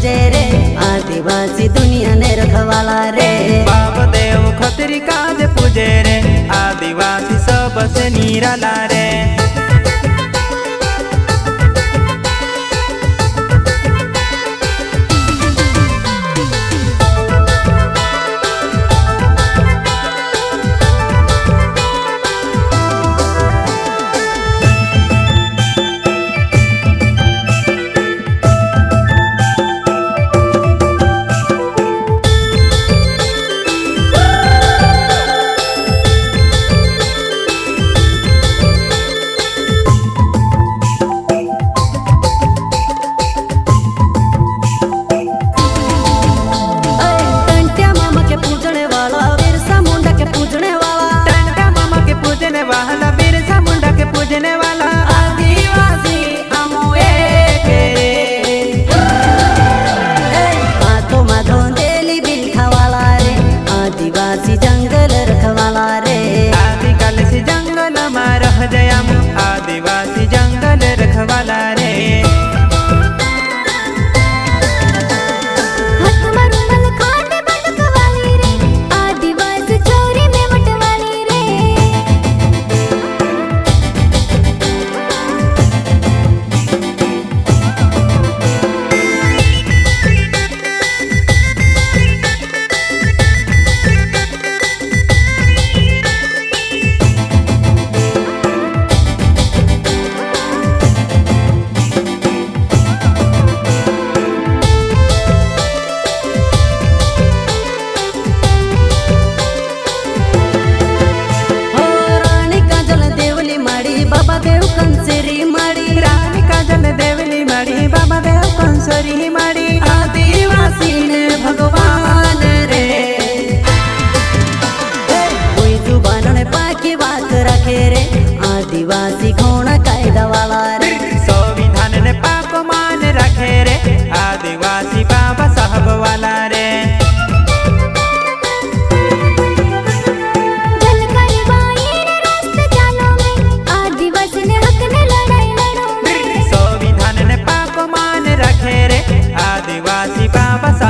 बाजे रे। आदिवासी दुनिया ने रखवाला रे। बाप देव खतरी काज पूजे रे। आदिवासी सबसे निराला रे।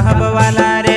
ಹಬ್ಬವಲಾರೆ